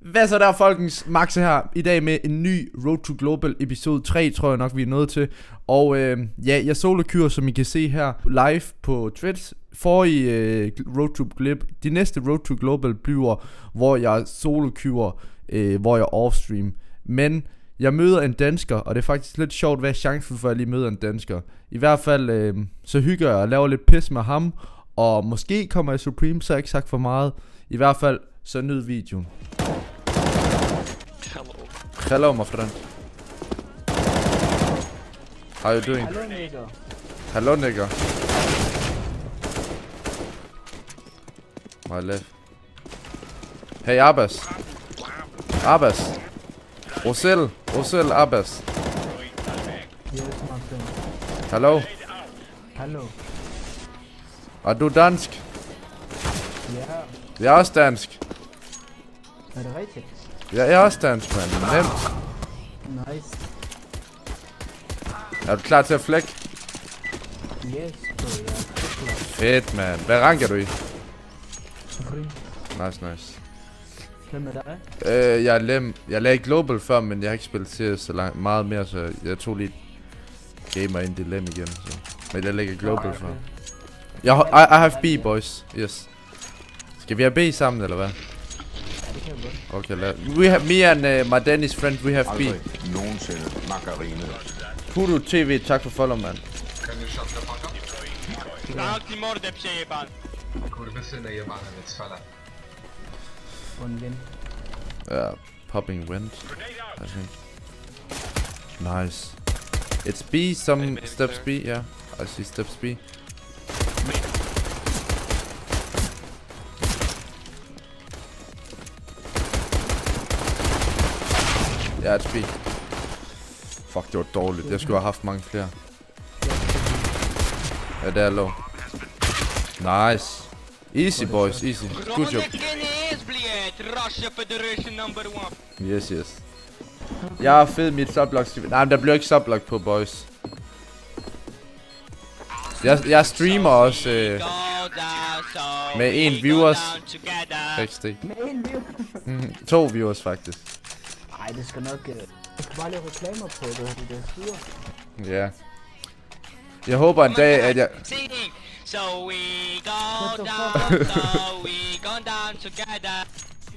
Hvad så der, folkens? Max er her i dag med en ny Road to Global episode 3, tror jeg nok, vi er nået til. Og øh, ja, jeg solo som I kan se her, live på Twitch. For i øh, Road to Global, de næste Road to Global bliver, hvor jeg solo øh, hvor jeg offstream. Men jeg møder en dansker, og det er faktisk lidt sjovt, hvad er chancen for, at jeg lige møder en dansker. I hvert fald, øh, så hygger jeg og laver lidt pis med ham, og måske kommer jeg Supreme, så jeg ikke sagt for meget. I hvert fald, så nyd videoen. Hello. Hello, my friend. How you doing? Hello, nigga. Hello, nigga. My left. Hey, Abbas. Abbas. Rosel. Rosel, Abbas. Yes, my friend. Hallo. Hallo. Er du dansk? Ja, Jeg er også dansk. er det rigtigt? Jeg er også dansk, mand. Nemt. Nice. Er du klar til at flække? Yes, bro, jeg er. Fedt, mand. Hvad rank er du i? Supreme. Nice, nice. Hvem er dig? Øh, jeg, er lem. jeg lagde Global før, men jeg har ikke spillet CS så langt, meget mere, så jeg tog lige gamer ind i lem igen. Så. Men jeg lægger Global Ah, før. Jeg, har- I, I have B, boys. Yes. Skal vi have B sammen, eller hvad? Okay, lad. We have, me and uh, my Danish friend, we have B. Aldrig nogensinde margarine. Pudu TV, tak for follow, man. Zamknij mordę, przejeban. Kurwy syny jebane, więc fala. Und wen? Yeah, popping wind, I think. Nice. It's B, some steps B, yeah. I see steps B. Ja, et spil. Fuck, det var dårligt. Jeg skulle have haft mange flere. Ja, der er low. Nice. Easy, boys. Easy. Good job. Yes, yes. Jeg er fed mit subblock. Nej, men der bliver ikke subblock på, boys. Jeg, jeg streamer også øh, med en viewers. XD. Mm, to viewers, faktisk. Ej, det skal nok... Øh, jeg du skal bare lave reklamer på det, det der sure. Ja. Yeah. Jeg håber en dag, at jeg... So we go down, so we go down together.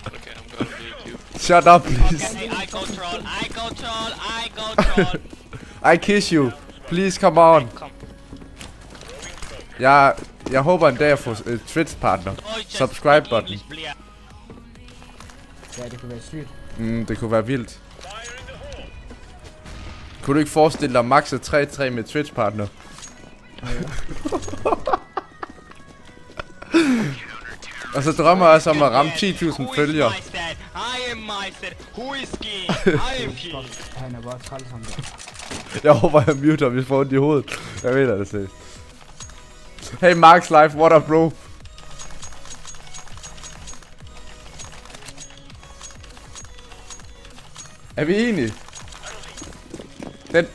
Okay, I'm gonna be you. Shut up, please. Okay, I control, I control, I control. I kiss you. Please, come on. Jeg, jeg håber en dag at få øh, uh, Twitch partner. Subscribe button. Ja, det kunne være sygt. Mm, det kunne være vildt. Kunne du ikke forestille dig max 3-3 med Twitch-partner? Og så drømmer jeg også om at ramme 10.000 følgere. Han er bare træls ham der. Jeg håber, jeg muter, hvis får ondt i hovedet. Jeg ved det seriøst. Hey Marks Life, what up bro? Er vi enige? Den,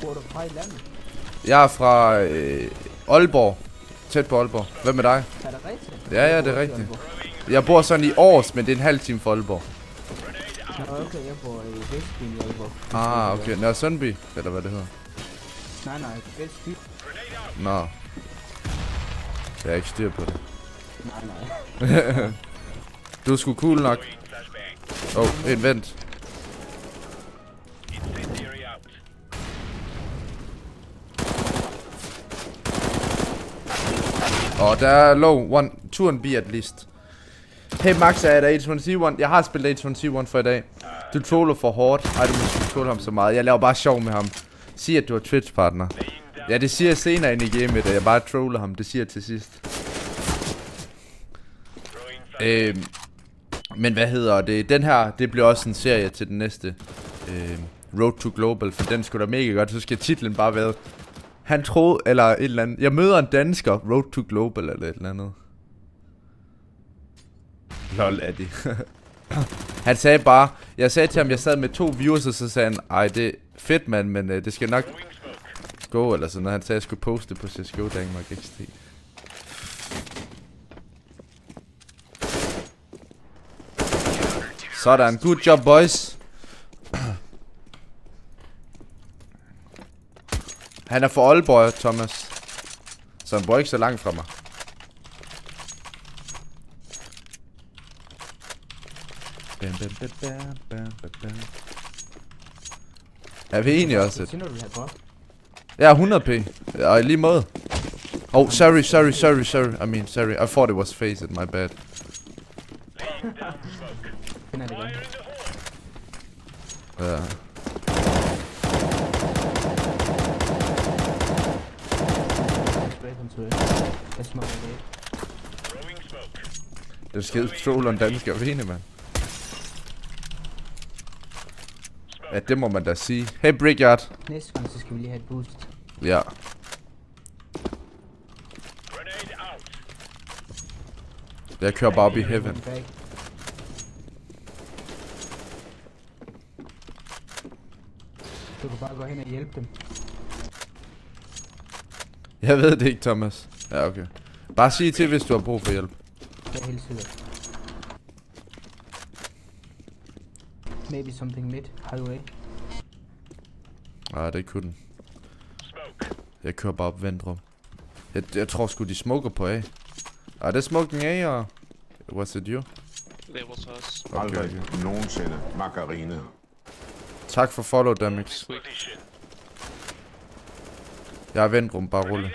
Hvor er du fra i landet? jeg er fra øh, Aalborg. Tæt på Aalborg. Hvad med dig? Er det rigtigt? Ja, ja, det er rigtigt. Jeg bor sådan i Års, men det er en halv time fra Aalborg. Nå, okay, jeg bor i Vestbyen i Aalborg. Ah, okay. Nørre Sundby, eller hvad det hedder. Nej, nej, Vestby. Nå. Jeg har ikke styr på det. Nej, nej. Du er sgu cool nok. Åh, oh, en vent. Og oh, der er low. One, Turen and B at least. Hey Max, er der H1C1? Jeg har spillet H1C1 for i dag. Du troller for hårdt. Ej, du må trolle ham så meget. Jeg laver bare sjov med ham. Sig, at du er Twitch-partner. Ja, det siger jeg senere ind i gamet, at jeg bare troller ham. Det siger jeg til sidst. Øhm, men hvad hedder det? Den her, det bliver også en serie til den næste øh, Road to Global, for den skulle da mega godt. Så skal titlen bare være, han troede, eller et eller andet. Jeg møder en dansker, Road to Global, eller et eller andet. Lol, er det. han sagde bare, jeg sagde til ham, jeg sad med to viewers, og så sagde han, ej, det er fedt, mand, men øh, det skal nok gå, eller sådan noget. Han sagde, jeg skulle poste på CSGO Danmark XT. Sådan, good job boys. Han er for Aalborg, Thomas. Så han bor ikke så langt fra mig. Bam, bam, bam, bam, bam, bam, bam. Er vi enige også? Drop. Ja, 100 p. Og i lige måde. Oh, sorry, sorry, sorry, sorry. I mean, sorry. I thought it was faced. My bad. Finder det godt. Ja. Spray på en tur. Jeg smager det. Er skide troll og dansk arena, mand. Ja, det må man da sige. Hey, Brickyard. Næste gang, så skal vi lige have et boost. Ja. Jeg kører bare op i heaven. Bag. Du kan bare gå hen og hjælpe dem. Jeg ved det ikke, Thomas. Ja, okay. Bare sig til, hvis du har brug for hjælp. Det er helt sikkert. Maybe something mid, highway. Nej, det kunne den. Jeg kører bare op ventrum. Jeg, jeg tror sgu, de smoker på A. Ah, det smoking A, og... What's it you? They was us. Okay, Aldrig okay. nogensinde margarine. Tak for follow, Damix. Jeg er ventrum, bare rulle.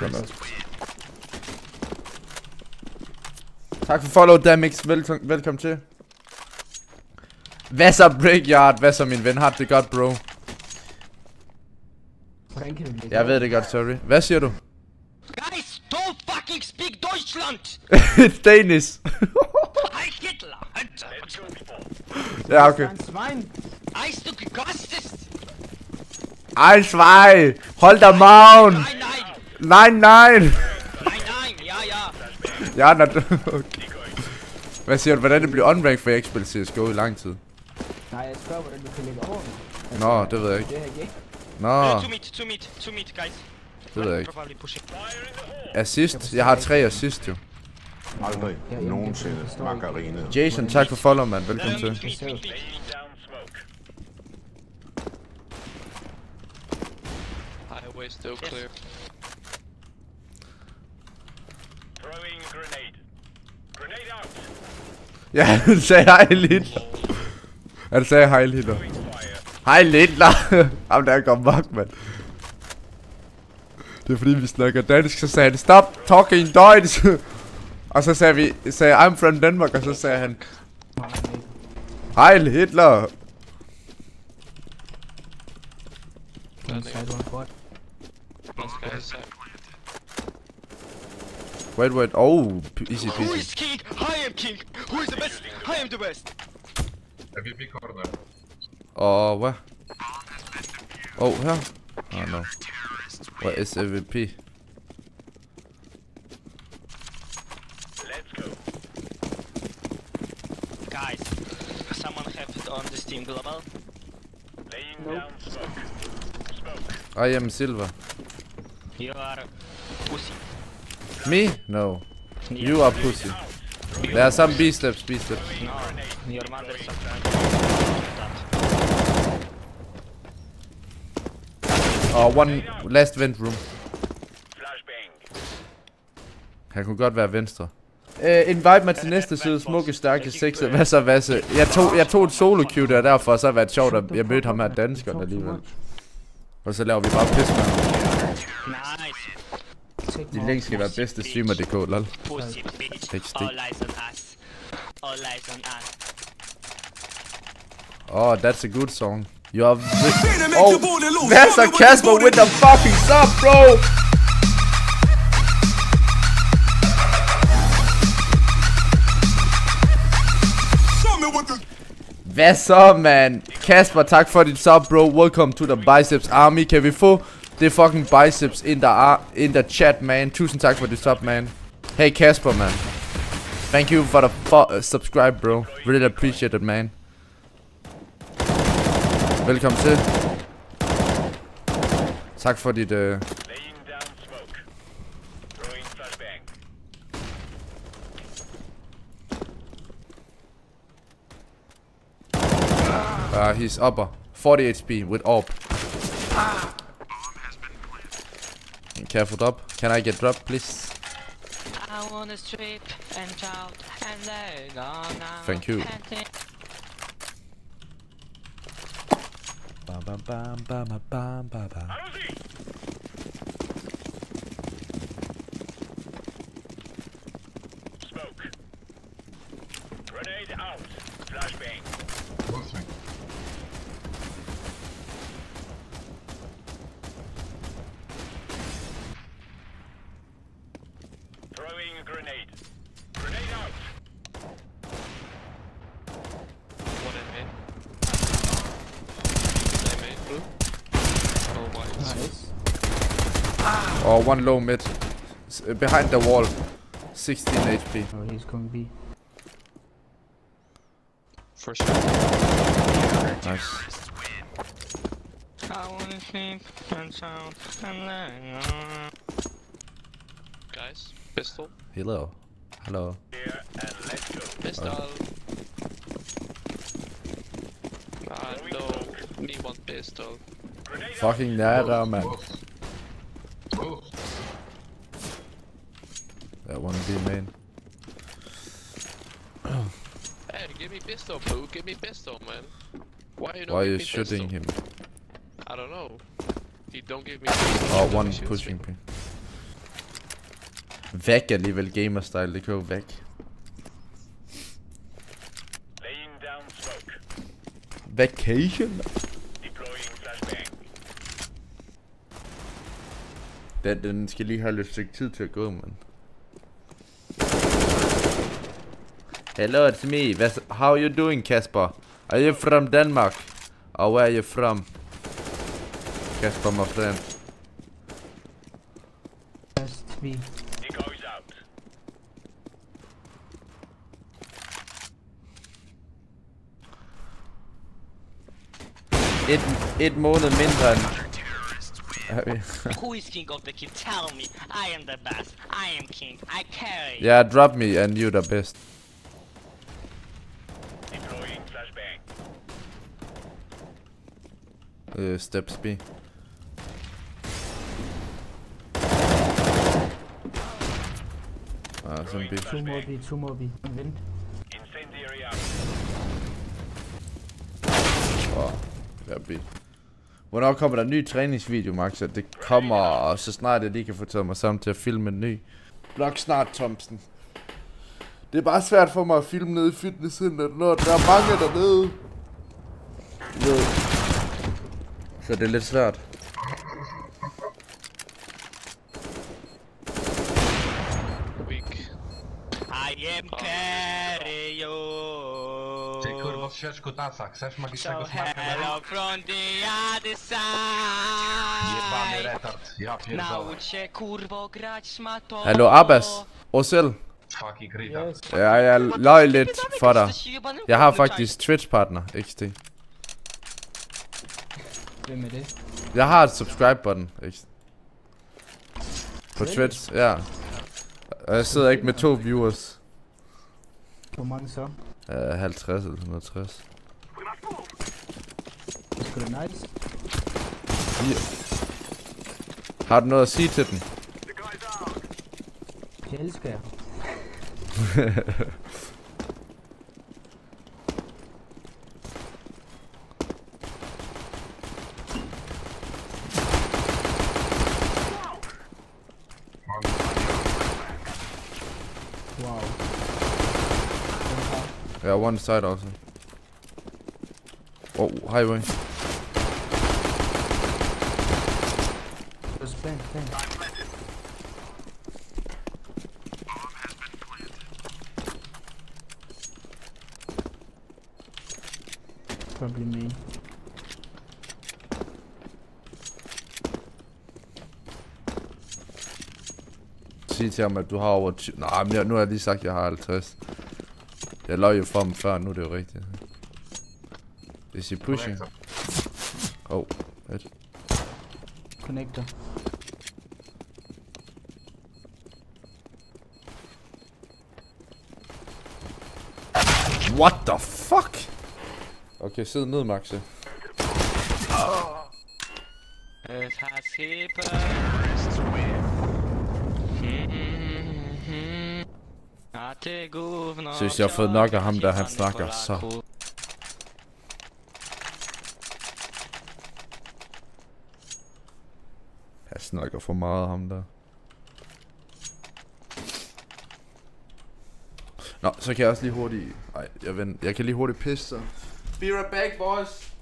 Sådan. Tak for follow, Damix. Velkommen, velkommen til. Hvad så, Brickyard? Hvad så, min ven? Har det godt, bro? Jeg ved det godt, sorry. Hvad siger du? Guys, don't fucking speak Deutschland! Danish. Ja, okay. En svin! Eis, du gekostet! Ej, svej. Hold da maven. Nein, nein! Nej, nej. Nein, nein! Ja, ja! Ja, når du... Hvad siger du? Hvordan det bliver unranked, for jeg ikke spiller CSGO i lang tid? Nej, jeg spørger, hvordan du kan lægge over mig. Nå, det ved jeg ikke. Det her ikke. Nå, Uh, two meat, two meat, two meat, guys. det ved jeg ikke. Assist? Jeg har tre assist, jo. Aldrig nogensinde det forstår jeg ikke. margarine. Jason, tak for follow, man. Uh, Velkommen til. meat, meat, meat, meat. Highway still clear. Ja, han sagde hej, Hitler. Han sagde hej, Hitler. Hej, Hitler. Jamen, der er godt magt, mand. Det er fordi, vi snakker dansk, så sagde han, stop talking Deutsch. og så sagde vi, sagde I'm from Denmark, og så sagde han, hej, Hitler. One side, one quad. One guy side. Wait, wait, oh, easy Who peasy. is king? I am king! Who is the best? I am the best! MVP corner. Og hvad? Oh, her? Oh no. Hvad er AVP? Guys, someone have it on this team global? I am Silva. You are pussy. Me? No. You are pussy. There are some B steps, B steps. No, your mother sucked my Og one last vent room. Han kunne godt være venstre. Uh, invite mig til næste side, smukke, stærke, sexede, hvad så, hvad så. Jeg tog, jeg tog et solo queue der, derfor så har det været sjovt, at jeg mødte ham her danskeren alligevel. Og så laver vi bare pis med ham. Nice. De længst skal være bedste streamer.dk, lol. Us. Oh, that's a good song. You are Oh, hvad så Kasper with the fucking sub, bro? Hvad så, man? Kasper, tak for dit sub, bro. Welcome to the Biceps Army. Kan vi få det fucking Biceps in the, in the chat, man? Tusind tak for dit sub, man. Hey, Kasper, man. Thank you for the uh, subscribe, bro. Really appreciate it, man. Velkommen til. Tak for dit... Øh... Uh, he's upper. 40 HP with orb. Careful drop. Can I get drop, please? I wanna strip and shout and lay down now. Thank you. Bam, bam, bam, bam, bam, bam, bam. What I made. They made blue. Oh, white. Nice. Oh, one low mid. S- uh, behind the wall. 16 HP. Oh, he's going B. For sure. Nice. I wanna sleep and shout and lay down. Guys, pistol. Hello. Hello. Pistol. Ah, no. Me one pistol. Fucking nære, man. Close. Close. That one B main. Hey, give me pistol, blue. Give me pistol, man. Why you don't Why are you shooting pistol? him? I don't know. He don't give me pistol. Oh, he one shoots pushing me. Me. Væk alligevel gamerstyle, det kan jo væk. Vacation? Den, den skal lige have lidt stykke tid til at gå, mand. Hello, it's me. How are you doing, Kasper? Are you from Denmark? Or where are you from? Kasper, my friend. Just B. Et, et måned mindre end... Who is king of the kill? Tell me. I am the best. I am king. I carry. yeah, drop me and you the best. Uh, steps B. Ah, sådan B. Two more B, two more B. Vent. Åh, ja, B. Hvornår kommer der en ny træningsvideo, Max? Det kommer, så snart jeg lige kan få taget mig sammen til at filme en ny. Nok snart, Thompson. Det er bare svært for mig at filme nede i fitnesscenteret, når der er mange dernede. Jo. Så det er lidt svært. Weak. I am carry you. Świecz kutasa, chcesz So magicznego smaka hello from the other Jebany side. retard, ja pierdolę. Naucz się kurwo grać szmato. Hallo, Abbas. Osel. Fucking retard. Ja, jeg løg lidt for dig. Jeg har faktisk Twitch-partner, XD. Hvem er det? Jeg har et subscribe-button, XD. På Twitch, ja. Og jeg sidder ikke med to viewers. Hvor mange så? Uh, 50 eller 160. Det er sgu da nice. Har du noget at sige til den? Det elsker jeg. Wow. Ja, one side også. Oh, highway. Just plan, plan. Probably me. Sig til ham, at du har over 20... Nej, men jeg, nu har jeg lige sagt, at jeg har 50. Jeg løg jo for dem før, nu er det jo rigtigt. Is he pushing? Oh, wait. Connector. What the fuck? Okay, sid ned, Maxe. It ty gówno jeg har fået nok af ham, der han snakker så. Jeg snakker for meget ham der. Nå, så kan jeg også lige hurtigt... Ej, jeg, vent, jeg kan lige hurtigt pisse så. Be right back, boys.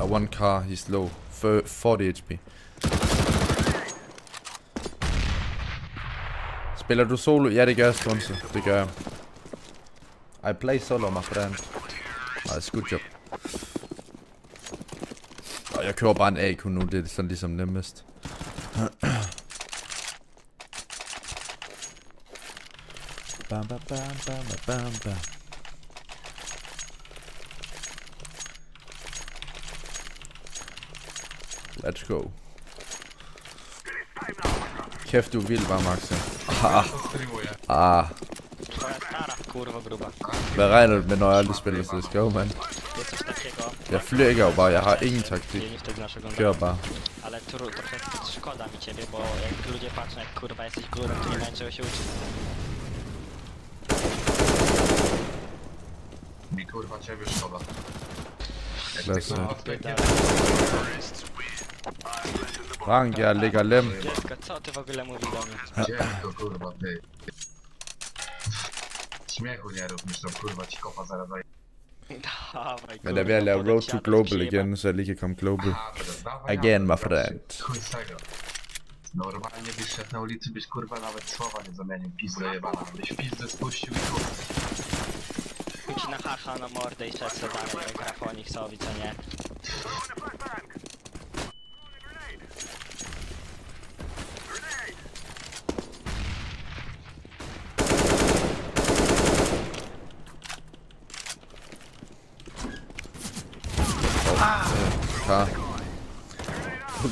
Uh, one car, he's low. 40 HP. Spiller du solo? Ja, det gør jeg, Stunse. Det gør jeg. I play solo, my friend. Nice, good job. Og jeg kører bare en AK nu, det er sådan ligesom nemmest. bam, bam, bam, bam, bam, bam. Let's go. Kæft, du er vild, var Maxe. Ah, ah. Hvad regner du med, når jeg aldrig spiller CSGO, mand? Jest. Jeg flyger jo bare, jeg har ingen taktik. Kør bare. Ale tru, trochę szkoda mi ciebie, bo jak ludzie patrzą, jak kurwa jesteś górą, to nie mają czego się uczyć. Mi kurwa ciebie szkoda. Jak ty Lecę. Kurwa jeg ligger lem. Dziecko, co ty w ogóle mówisz do mnie? Ciężko kurwa ty. Śmiechu nie rób, myślę kurwa ci kopa zaraz daje. Dawaj, at lave podaj Road to Global jeg lige kan komme global. Again, my friend. Chuj tego. Normalnie byś szedł na ulicy, byś kurwa nawet słowa nie zamienił, pizdę jebana. Byś pizdę spuścił i kurwa. Idź na haha na mordę i szedł sobie dalej, jak grafonik sobie, co nie?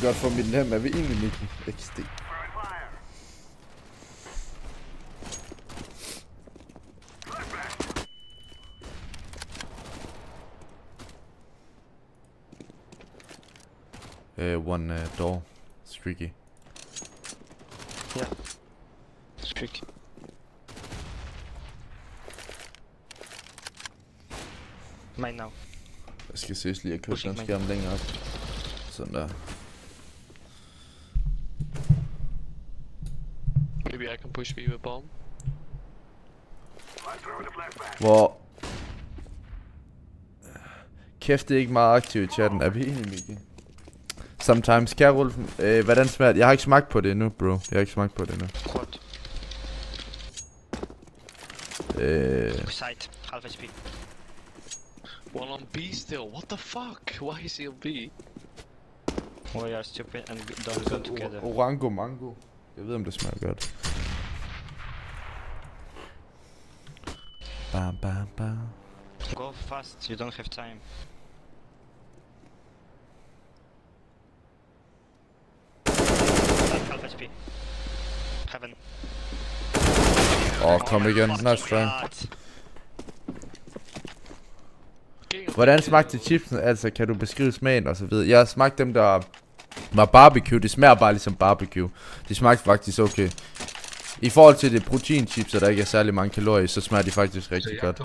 Godt få mit lem. Er vi egentlig Mikkel? XD. Uh, one uh, door. Streaky. Stryk. Main now. Jeg skal seriøst lige have købt Pushing den skærm længere op. Sådan der. Maybe I can push you a bomb. Hvor... Kæft, det er ikke meget aktiv i chatten. Er vi enige, Mikkel? Sometimes, kære Rolfen, øh, hvordan smager det? Jeg har ikke smagt på det endnu, bro. Jeg har ikke smagt på det endnu. Quad. Øh, Side. Half HP. One on B still. What the fuck? Why is he on B? We are stupid and don't go together. orango mango. Jeg ved, om det smager godt. Bam, bam, bam. Go fast, you don't have time. Half HP. Heaven. Åh, oh, kom igen. Nice try. Hvordan smagte chipsen? Altså, kan du beskrive smagen og så videre? Jeg har smagt dem, der var barbecue. Det smager bare ligesom barbecue. De smagte faktisk okay. I forhold til det proteinchips, der ikke er særlig mange kalorier, så smager de faktisk Czy rigtig godt.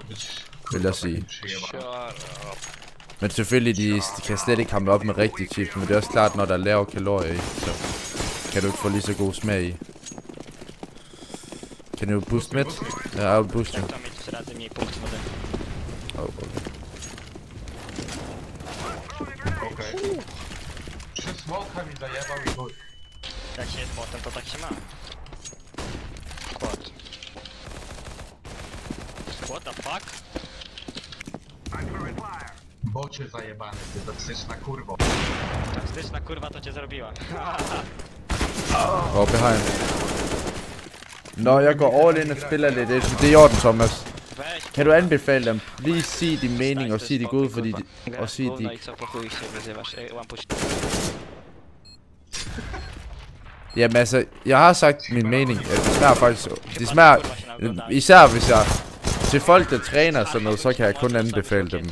Vil jeg sige. Men selvfølgelig, de, de kan slet ikke hamle op med rigtige chips, men det er også klart, når der er lave kalorier i, så kan du ikke få lige så god smag i. Kan du boost med? Ja, I'll boost you. Jak to mieć 3 razy mniej punktów ode mnie? Oh, okay. Okej. Trzy smoka mi zajebał i. Jak się jest botem, to tak się ma. What the fuck? Bocie zajebany, ty toksyczna kurwo. Toksyczna kurwa to cię zrobiła. Og behind. Når jeg går all in og spiller lidt, det, det er i orden, Thomas. Kan du anbefale dem? Lige sig din mening og sig de spokój, gode, fordi de, og sig de... Jamen altså, jeg har sagt min mening. Det smager faktisk... Det smager... Især hvis jeg... Til folk, der træner sådan noget, så kan jeg kun anbefale dem.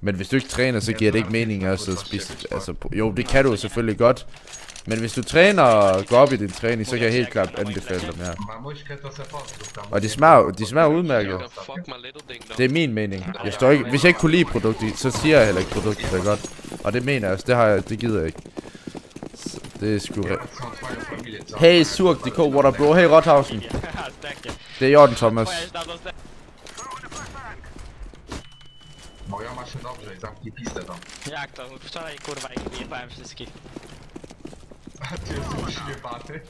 Men hvis du ikke træner, så giver det ikke mening at sidde og spise... Altså, jo, det kan du selvfølgelig godt. Men hvis du træner og går op i din træning, så kan jeg helt klart anbefale dem her. Og de smager, de smager udmærket. Det er min mening. Jeg står ikke, hvis jeg ikke kunne lide produktet, så siger jeg heller ikke, produktet er godt. Og det mener jeg også, det, har jeg, det gider jeg ikke. Det er sgu co? Hey Surk.dk, what up bro? Hey Rothausen. Det er i orden, Thomas. Moja ma się dobrze i zamknij pizdę tam. Jak to? Wczoraj kurwa i jebałem wszystkich. A ty jesteś jebany?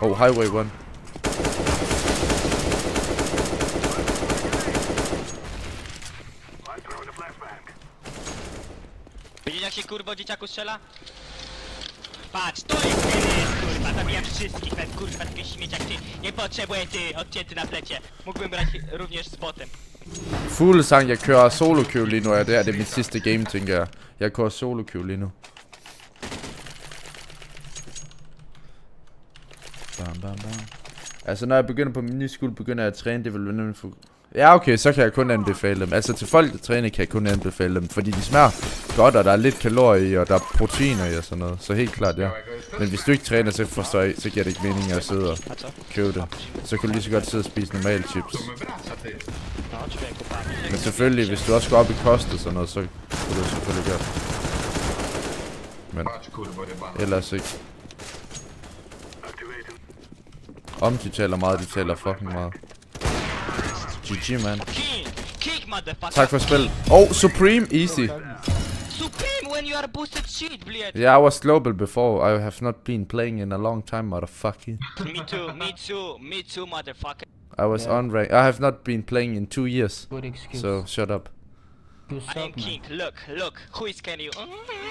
Oh, highway one. Widzisz jak się kurwa dzieciaku strzela? Patrz, to jest ty, kurwa, zabijam wszystkich, ten kurwa taki śmieciak ty nie potrzebuję ty, odcięty na plecie. Mógłbym brać również z botem. Fuld sang, jeg kører solo queue lige nu, ja, det er det mit sidste game, tænker jeg. Jeg kører solo queue lige nu. Bam, bam, bam. Altså, når jeg begynder på min nye skole, begynder jeg at træne, det vil nemlig få... Ja, okay, så kan jeg kun anbefale dem. Altså, til folk, der træner, kan jeg kun anbefale dem, fordi de smager godt, og der er lidt kalorier i, og der er proteiner i og sådan noget. Så helt klart, ja. Men hvis du ikke træner, så forstår jeg, så giver det ikke mening at sidde og købe det. Så kan du lige så godt sidde og spise normale chips. Men selvfølgelig, hvis du også går op i kost og sådan noget, så kunne du selvfølgelig gøre det. Men. Ellers ikke. Om de taler meget, de taler fucking meget. GG, man. King! King, motherfucker! For spil. Oh, Supreme, easy. Supreme when you are boosted shit, bled! Yeah, I was global before. I have not been playing in a long time, motherfucker. me too, me too, me too, motherfucker. I was Yeah. on rank. I have not been playing in two years. Good excuse. So, shut up. you I am suck, man. king, look, look, who is can you? Mm-hmm.